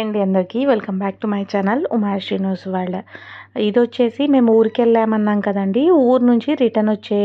అండి అందరికీ. Welcome back to my channel Umashri news world ఇది వచ్చేసి మేము ఊరికి వెళ్ళామన్నాం కదండి. ఊరు నుంచి రిటర్న్ వచ్చే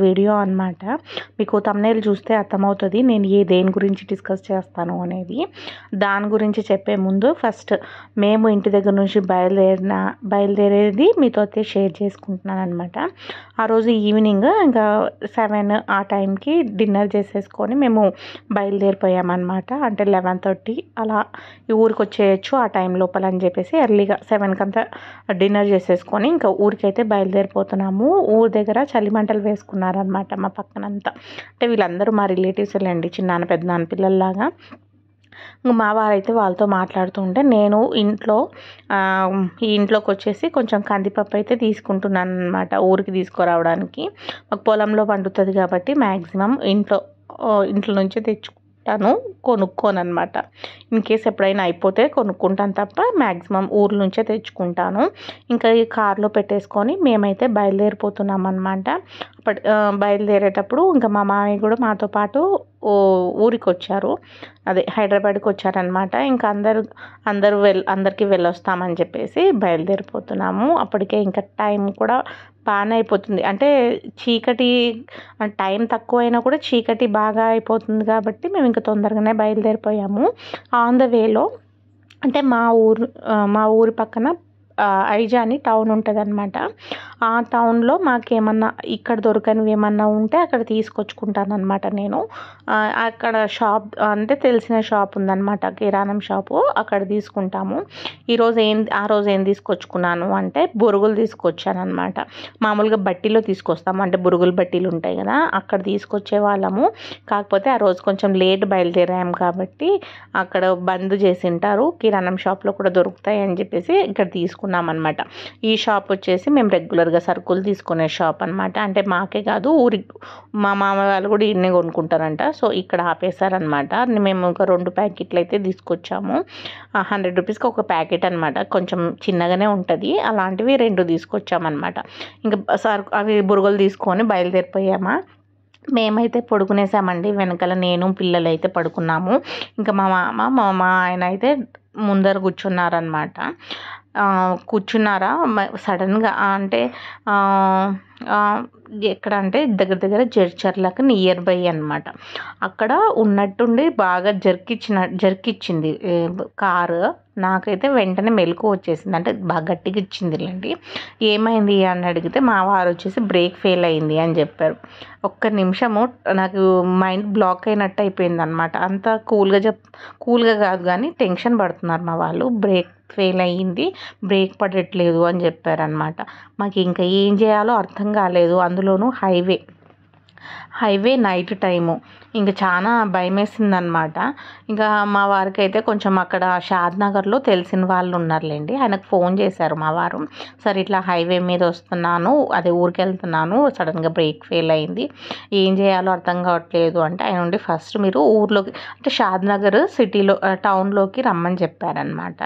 వీడియో అనమాట మీకు తమ్నేల్ చూస్తే అర్థమవుతుంది నేను ఏ దేని గురించి డిస్కస్ చేస్తాను అనేది. దాని గురించి చెప్పే ముందు ఫస్ట్ మేము ఇంటి దగ్గర నుంచి బయలుదేరిన బయలుదేరేది మీతో అయితే షేర్ చేసుకుంటున్నాను అనమాట ఆ రోజు ఈవినింగ్ ఇంకా సెవెన్ ఆ టైంకి డిన్నర్ చేసేసుకొని మేము బయలుదేరిపోయామన్నమాట. అంటే లెవెన్ థర్టీ అలా ఈ ఊరికి వచ్చేయచ్చు ఆ టైం లోపల అని చెప్పేసి ఎర్లీగా సెవెన్కి అంతా డిన్నర్ చేసేసుకొని ఇంకా ఊరికైతే బయలుదేరిపోతున్నాము. ఊరి దగ్గర చలిమంటలు వేసుకున్నారనమాట మా పక్కనంతా. అంటే వీళ్ళందరూ మా రిలేటివ్స్ అండి చిన్నాన్న పెద్దనాన్న పిల్లల్లాగా. ఇంక మా వారైతే వాళ్ళతో మాట్లాడుతుంటే నేను ఇంట్లో ఈ ఇంట్లోకి వచ్చేసి కొంచెం కందిపప్పు అయితే తీసుకుంటున్నాను అనమాట ఊరికి తీసుకురావడానికి. మాకు పొలంలో పండుతుంది కాబట్టి మ్యాక్సిమం ఇంట్లో ఇంట్లో నుంచే తెచ్చుకుంటాను కొనుక్కోను అనమాట ఇన్ కేస్ ఎప్పుడైనా అయిపోతే కొనుక్కుంటాను తప్ప మ్యాక్సిమం ఊర్ల నుంచే తెచ్చుకుంటాను. ఇంకా ఈ కార్లో పెట్టేసుకొని మేమైతే బయలుదేరిపోతున్నాం అనమాట బయలుదేరేటప్పుడు ఇంకా మా మామయ్య కూడా మాతో పాటు ఊరికి వచ్చారు అదే హైదరాబాద్కి వచ్చారనమాట ఇంకా అందరు అందరూ వెల్ అందరికీ వెళ్ళొస్తామని చెప్పేసి బయలుదేరిపోతున్నాము. అప్పటికే ఇంకా టైం కూడా బాగానే అయిపోతుంది. అంటే చీకటి టైం తక్కువ అయినా కూడా చీకటి బాగా అయిపోతుంది కాబట్టి మేము ఇంకా తొందరగానే బయలుదేరిపోయాము. ఆన్ ద వేలో అంటే మా ఊరు మా ఊరి పక్కన ఐజా అని టౌన్ ఉంటుంది అనమాట ఆ టౌన్లో మాకేమన్నా ఇక్కడ దొరకనివి ఏమన్నా ఉంటే అక్కడ తీసుకొచ్చుకుంటాను అనమాట నేను అక్కడ షాప్ అంటే తెలిసిన షాప్ ఉందన్నమాట కిరాణం షాపు. అక్కడ తీసుకుంటాము. ఈరోజు ఏం ఆ రోజు ఏం తీసుకొచ్చుకున్నాను అంటే బొరుగులు తీసుకొచ్చాను అనమాట మామూలుగా బట్టీలో తీసుకొస్తాము అంటే బురుగులు బట్టీలు ఉంటాయి కదా అక్కడ తీసుకొచ్చే వాళ్ళము. కాకపోతే ఆ రోజు కొంచెం లేట్ బయలుదేరాము కాబట్టి అక్కడ బంద్ చేసి ఉంటారు. కిరాణం షాప్లో కూడా దొరుకుతాయి అని చెప్పేసి ఇక్కడ తీసుకున్నాం అనమాట ఈ షాప్ వచ్చేసి మేము రెగ్యులర్గా సరుకులు తీసుకునే షాప్ అనమాట అంటే మాకే కాదు ఊరి మా మామ వాళ్ళు కూడా ఇన్నే కొనుక్కుంటారంట. సో ఇక్కడ ఆపేశారనమాట మేము ఒక రెండు ప్యాకెట్లు అయితే తీసుకొచ్చాము. హండ్రెడ్ రూపీస్కి ఒక ప్యాకెట్ అనమాట కొంచెం చిన్నగానే ఉంటుంది. అలాంటివి రెండు తీసుకొచ్చామన్నమాట. ఇంకా సరుకు అవి బురుగులు తీసుకొని బయలుదేరిపోయామా. మేమైతే పడుకునేసామండి. వెనకాల నేను పిల్లలు అయితే పడుకున్నాము. ఇంకా మా మామ మా మా ఆయన అయితే ముందర కూర్చున్నారనమాట కూర్చున్నారా? సడన్గా అంటే ఎక్కడ అంటే దగ్గర దగ్గర జడ్చర్లకు నియర్ బై అనమాట అక్కడ ఉన్నట్టుండి బాగా జర్కిచ్చిన జర్కిచ్చింది కారు. నాకైతే వెంటనే మెలకు వచ్చేసింది. అంటే బాగా గట్టిగా ఇచ్చిందిలేండి ఏమైంది అని అడిగితే మా వారు వచ్చేసి బ్రేక్ ఫెయిల్ అయింది అని చెప్పారు. ఒక్క నిమిషము నాకు మైండ్ బ్లాక్ అయినట్టు అయిపోయింది అనమాట అంత కూల్గా చెప్ కూల్గా కాదు కానీ టెన్షన్ పడుతున్నారు మా వాళ్ళు. బ్రేక్ ఫెయిల్ అయ్యింది బ్రేక్ పడట్లేదు అని చెప్పారనమాట మాకు ఇంకా ఏం చేయాలో అర్థం కాలేదు. అందులోనూ హైవే. Highway night time. ఇంకా చాలా భయమేసిందనమాట. ఇంకా మా వారికి అయితే కొంచెం అక్కడ షాద్ నగర్లో తెలిసిన వాళ్ళు ఉన్నారులేండి. ఆయనకు ఫోన్ చేశారు మా వారు. సరే ఇట్లా హైవే మీద వస్తున్నాను అదే ఊరికి వెళ్తున్నాను సడన్గా బ్రేక్ ఫెయిల్ అయింది. ఏం చేయాలో అర్థం కావట్లేదు అంటే ఆయన ఉండి ఫస్ట్ మీరు ఊర్లోకి అంటే షాద్ నగర్ సిటీలో టౌన్లోకి రమ్మని చెప్పారనమాట.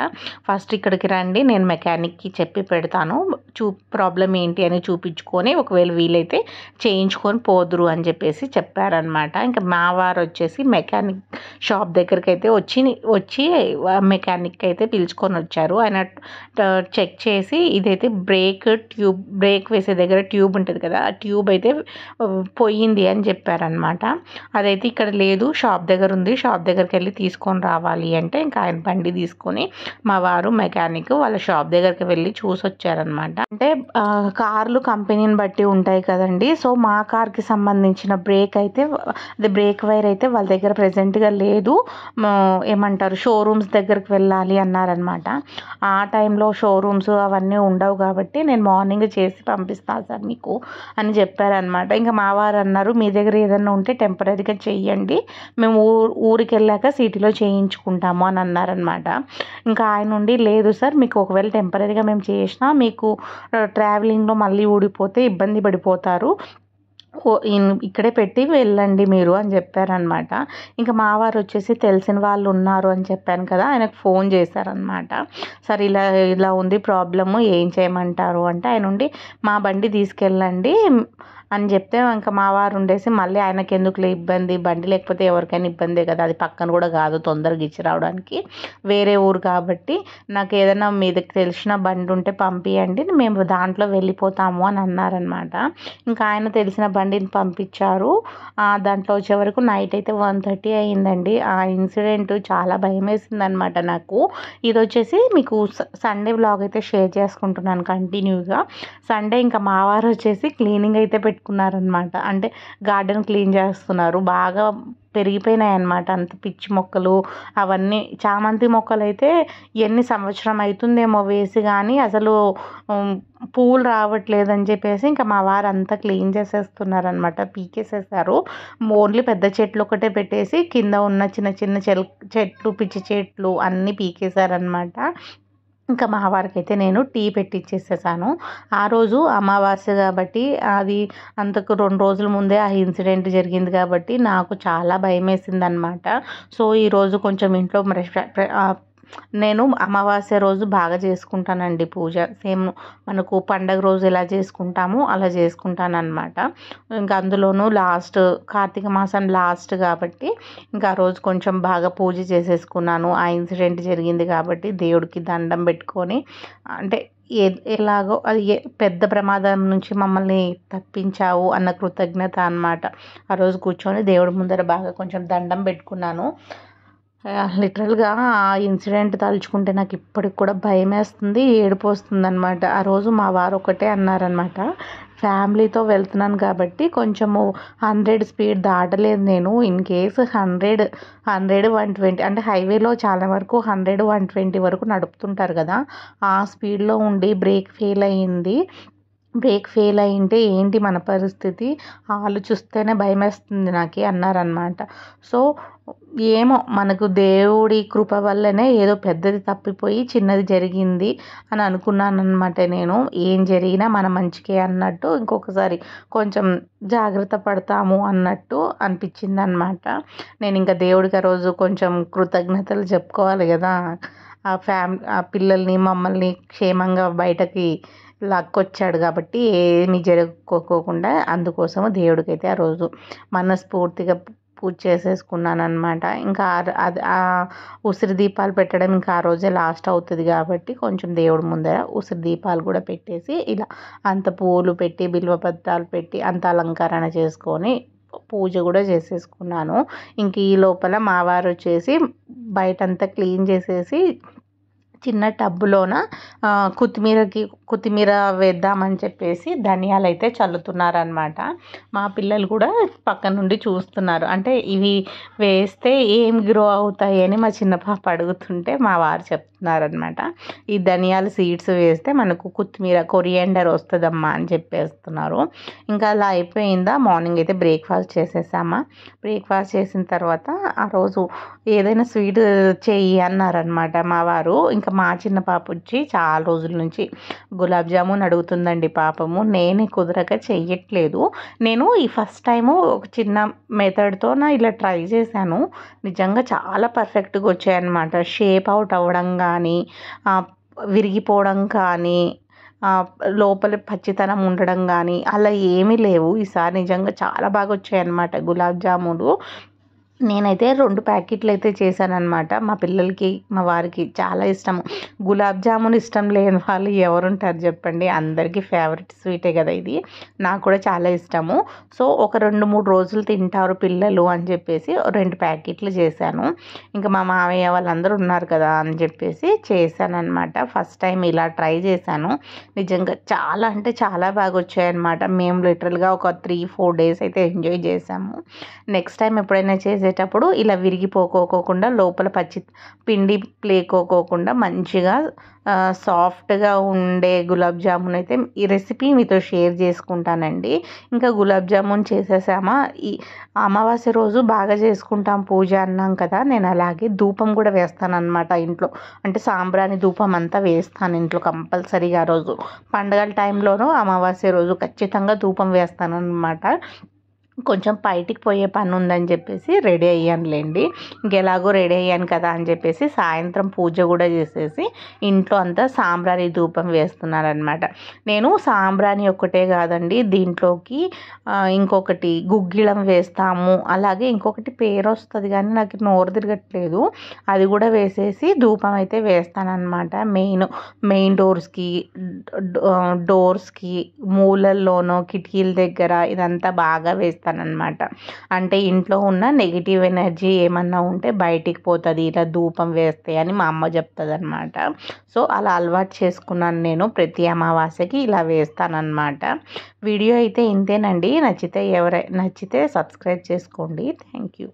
ఫస్ట్ ఇక్కడికి రండి నేను మెకానిక్కి చెప్పి పెడతాను. చూ ప్రాబ్లం ఏంటి అని చూపించుకొని ఒకవేళ వీలైతే చేయించుకొని పోదురు అని చెప్పి చెప్పేసి చెప్పారనమాట ఇంకా మా వారు వచ్చేసి మెకానిక్ షాప్ దగ్గరికి అయితే వచ్చి వచ్చి మెకానిక్ అయితే పిలుచుకొని వచ్చారు. ఆయన చెక్ చేసి ఇదైతే బ్రేక్ ట్యూబ్ బ్రేక్ వేసే దగ్గర ట్యూబ్ ఉంటుంది కదా ఆ ట్యూబ్ అయితే పోయింది అని చెప్పారనమాట అదైతే ఇక్కడ లేదు షాప్ దగ్గర ఉంది షాప్ దగ్గరికి వెళ్ళి తీసుకొని రావాలి అంటే ఇంకా ఆయన బండి తీసుకొని మా వారు మెకానిక్ వాళ్ళ షాప్ దగ్గరికి వెళ్ళి చూసి వచ్చారనమాట అంటే కార్లు కంపెనీని బట్టి ఉంటాయి కదండి. సో మా కార్కి సంబంధించిన బ్రేక్ అయితే అదే బ్రేక్ వైర్ అయితే వాళ్ళ దగ్గర ప్రజెంట్గా లేదు. ఏమంటారు షోరూమ్స్ దగ్గరికి వెళ్ళాలి అన్నారనమాట ఆ టైంలో షోరూమ్స్ అవన్నీ ఉండవు కాబట్టి నేను మార్నింగ్ చేసి పంపిస్తాను సార్ మీకు అని చెప్పారనమాట ఇంకా మా వారు అన్నారు మీ దగ్గర ఏదన్నా ఉంటే టెంపరీగా చెయ్యండి. మేము ఊ ఊరికి వెళ్ళాక సిటీలో చేయించుకుంటాము అని అన్నారనమాట ఇంకా ఆయన నుండి లేదు సార్ మీకు ఒకవేళ టెంపరీగా మేము చేసినా మీకు ట్రావెలింగ్లో మళ్ళీ ఊడిపోతే ఇబ్బంది పడిపోతారు. ఇక్కడే పెట్టి వెళ్ళండి మీరు అని చెప్పారనమాట. ఇంకా మా వారు వచ్చేసి తెలిసిన వాళ్ళు ఉన్నారు అని చెప్పాను కదా ఆయనకు ఫోన్ చేశారనమాట. సరే ఇలా ఇలా ఉంది ప్రాబ్లము ఏం చేయమంటారు? అంటే ఆయన ఉండి మా బండి తీసుకెళ్ళండి అని చెప్తే ఇంకా మా వారు ఉండేసి మళ్ళీ ఆయనకి ఎందుకులే ఇబ్బంది? బండి లేకపోతే ఎవరికైనా ఇబ్బందే కదా అది పక్కన కూడా కాదు తొందరగా ఇచ్చి రావడానికి. వేరే ఊరు కాబట్టి నాకు ఏదైనా మీదకి తెలిసిన బండి ఉంటే పంపించండి మేము దాంట్లో వెళ్ళిపోతాము అని అన్నారనమాట. ఇంకా ఆయన తెలిసిన బండిని పంపించారు. దాంట్లో వచ్చే వరకు నైట్ అయితే వన్ థర్టీ అయిందండి ఆ ఇన్సిడెంట్ చాలా భయం వేసింది అనమాట నాకు. ఇది వచ్చేసి మీకు స- సండే బ్లాగ్ అయితే షేర్ చేసుకుంటున్నాను కంటిన్యూగా. సండే ఇంకా మా వారు వచ్చేసి క్లీనింగ్ అయితే పెట్టి పెట్టుకున్నారనమాట. అంటే గార్డెన్ క్లీన్ చేస్తున్నారు. బాగా పెరిగిపోయినాయి అన్నమాట అంత పిచ్చి మొక్కలు. అవన్నీ చామంతి మొక్కలు అయితే ఎన్ని సంవత్సరం అవుతుందేమో వేసి కానీ అసలు పూలు రావట్లేదని చెప్పేసి ఇంకా మా వారు అంతా క్లీన్ చేసేస్తున్నారు అనమాట పీకేసేసారు. ఓన్లీ పెద్ద చెట్లు ఒకటే పెట్టేసి కింద ఉన్న చిన్న చిన్న చెల్ చెట్లు పిచ్చి చెట్లు అన్నీ పీకేశారనమాట ఇంకా మా వారికి అయితే నేను టీ పెట్టిచ్చేసేసాను. ఆ రోజు అమావాస్య కాబట్టి అది అంతకు రెండు రోజుల ముందే ఆ ఇన్సిడెంట్ జరిగింది కాబట్టి నాకు చాలా భయం వేసింది అనమాట సో ఈరోజు కొంచెం ఇంట్లో నేను అమావాస్య రోజు బాగా చేసుకుంటానండి పూజ. సేమ్ మనకు పండగ రోజు ఎలా చేసుకుంటామో అలా చేసుకుంటాను అనమాట ఇంకా అందులోనూ లాస్ట్ కార్తీక మాసం లాస్ట్ కాబట్టి ఇంకా ఆ రోజు కొంచెం బాగా పూజ చేసేసుకున్నాను. ఆ ఇన్సిడెంట్ జరిగింది కాబట్టి దేవుడికి దండం పెట్టుకొని అంటే ఏ ఎలాగో అది పెద్ద ప్రమాదం నుంచి మమ్మల్ని తప్పించావు అన్న కృతజ్ఞత అన్నమాట. ఆ రోజు కూర్చొని దేవుడి ముందర బాగా కొంచెం దండం పెట్టుకున్నాను. లిటరల్గా ఆ ఇన్సిడెంట్ తలుచుకుంటే నాకు ఇప్పటికి కూడా భయం వేస్తుంది ఏడుపు వస్తుంది అనమాట ఆ రోజు మా వారు ఒకటే అన్నారనమాట ఫ్యామిలీతో వెళ్తున్నాను కాబట్టి కొంచెము హండ్రెడ్ స్పీడ్ దాటలేదు నేను. In case hundred hundred one twenty అంటే హైవేలో చాలా వరకు హండ్రెడ్ వన్ ట్వంటీ వరకు నడుపుతుంటారు కదా ఆ స్పీడ్లో ఉండి బ్రేక్ ఫెయిల్ అయ్యింది బ్రేక్ ఫెయిల్ అయింటే ఏంటి మన పరిస్థితి? ఆలోచిస్తేనే భయం వేస్తుంది నాకు అన్నారనమాట సో ఏమో మనకు దేవుడి కృప వల్లనే ఏదో పెద్దది తప్పిపోయి చిన్నది జరిగింది అని అనుకున్నాను అనమాట నేను. ఏం జరిగినా మన మంచికే అన్నట్టు ఇంకొకసారి కొంచెం జాగ్రత్త పడతాము అన్నట్టు అనిపించింది అనమాట నేను ఇంకా దేవుడికి ఆ రోజు కొంచెం కృతజ్ఞతలు చెప్పుకోవాలి కదా. ఆ ఫ్యామ్ ఆ పిల్లల్ని మమ్మల్ని క్షేమంగా బయటకి లాక్కొచ్చాడు కాబట్టి ఏమీ జరగకోకుండా అందుకోసము దేవుడికైతే ఆ రోజు మనస్ఫూర్తిగా పూజ చేసేసుకున్నాను అనమాట ఇంకా అది ఉసిరి దీపాలు పెట్టడం ఇంకా ఆ రోజే లాస్ట్ అవుతుంది కాబట్టి కొంచెం దేవుడి ముందర ఉసిరి దీపాలు కూడా పెట్టేసి ఇలా అంత పూలు పెట్టి బిల్వపత్రాలు పెట్టి అంత అలంకరణ చేసుకొని పూజ కూడా చేసేసుకున్నాను. ఇంక ఈ లోపల మా వారు వచ్చేసి బయటంతా క్లీన్ చేసేసి చిన్న టబ్బులోన కొత్తిమీరకి కొత్తిమీర వేద్దామని చెప్పేసి ధనియాలు అయితే చల్లుతున్నారనమాట మా పిల్లలు కూడా పక్క నుండి చూస్తున్నారు. అంటే ఇవి వేస్తే ఏం గ్రో అవుతాయి అని మా చిన్న పాప అడుగుతుంటే మా వారు చెప్తున్నారనమాట ఈ ధనియాల సీడ్స్ వేస్తే మనకు కొత్తిమీర కొరియండర్ వస్తుందమ్మా అని చెప్పేస్తున్నారు. ఇంకా అలా అయిపోయిందా? మార్నింగ్ అయితే బ్రేక్ఫాస్ట్ చేసేసామా? బ్రేక్ఫాస్ట్ చేసిన తర్వాత ఆ రోజు ఏదైనా స్వీట్ చేయి అన్నారనమాట మా వారు. ఇంకా మా చిన్న పాప వచ్చి చాలా రోజుల నుంచి గులాబ్ జామున్ అడుగుతుందండి పాపము. నేనే కుదరక చెయ్యట్లేదు. నేను ఈ ఫస్ట్ టైము ఒక చిన్న మెథడ్తో నా ఇలా ట్రై చేశాను. నిజంగా చాలా పర్ఫెక్ట్గా వచ్చాయన్నమాట. షేప్ అవుట్ అవ్వడం కానీ విరిగిపోవడం కానీ లోపల పచ్చితనం ఉండడం కానీ అలా ఏమీ లేవు. ఈసారి నిజంగా చాలా బాగా వచ్చాయన్నమాట గులాబ్ జాములు. నేనైతే రెండు ప్యాకెట్లు అయితే చేశానన్నమాట. మా పిల్లలకి మా వారికి చాలా ఇష్టము. గులాబ్ జామున్ ఇష్టం లేని వాళ్ళు ఎవరుంటారు చెప్పండి. అందరికీ ఫేవరెట్ స్వీటే కదా ఇది. నాకు కూడా చాలా ఇష్టము. సో ఒక రెండు మూడు రోజులు తింటారు పిల్లలు అని చెప్పేసి రెండు ప్యాకెట్లు చేశాను. ఇంకా మా మామయ్య వాళ్ళందరూ ఉన్నారు కదా అని చెప్పేసి చేశానమాట ఫస్ట్ టైం ఇలా ట్రై చేశాను. నిజంగా చాలా అంటే చాలా బాగా వచ్చాయన్నమాట మేము లిటరల్గా ఒక త్రీ ఫోర్ డేస్ అయితే ఎంజాయ్ చేసాము నెక్స్ట్ టైం ఎప్పుడైనా చేసేటప్పుడు ఇలా విరిగిపోకోకుండా లోపల పచ్చి పిండి ప్లేకోకోకుండా మంచిగా సాఫ్ట్గా ఉండే గులాబ్ జామున్ అయితే ఈ రెసిపీ మీతో షేర్ చేసుకుంటానండి. ఇంకా గులాబ్ జామున్ చేసేసామా? ఈ అమావాస్య రోజు బాగా చేసుకుంటాం పూజ అన్నాం కదా నేను అలాగే ధూపం కూడా వేస్తాను అనమాట ఇంట్లో. అంటే సాంబ్రాణి ధూపం అంతా వేస్తాను ఇంట్లో కంపల్సరీగా రోజు. పండగల టైంలోనూ అమావాస్య రోజు ఖచ్చితంగా ధూపం వేస్తాను అనమాట కొంచెం బయటికి పోయే పని ఉందని చెప్పేసి రెడీ అయ్యానులేండి. ఇంకెలాగో రెడీ అయ్యాను కదా అని చెప్పేసి సాయంత్రం పూజ కూడా చేసేసి ఇంట్లో అంతా సాంబ్రాణి ధూపం వేస్తున్నారనమాట నేను సాంబ్రాణి ఒక్కటే కాదండి దీంట్లోకి ఇంకొకటి గుగ్గిలం వేస్తాము అలాగే ఇంకొకటి పేరు వస్తుంది కానీ నాకు నోరు తిరగట్లేదు. అది కూడా వేసేసి ధూపం అయితే వేస్తానన్నమాట. మెయిన్ మెయిన్ డోర్స్కి డోర్స్కి మూలల్లోనో కిటికీల దగ్గర ఇదంతా బాగా వేస్తాను వేస్తానన్నమాట అంటే ఇంట్లో ఉన్న నెగిటివ్ ఎనర్జీ ఏమన్నా ఉంటే బయటికి పోతుంది ఇలా ధూపం వేస్తే అని మా అమ్మ చెప్తుంది అనమాట సో అలా అలవాటు చేసుకున్నాను నేను ప్రతి అమావాస్యకి ఇలా వేస్తానమాట వీడియో అయితే ఇంతేనండి. నచ్చితే ఎవరై నచ్చితే సబ్స్క్రైబ్ చేసుకోండి. Thank you.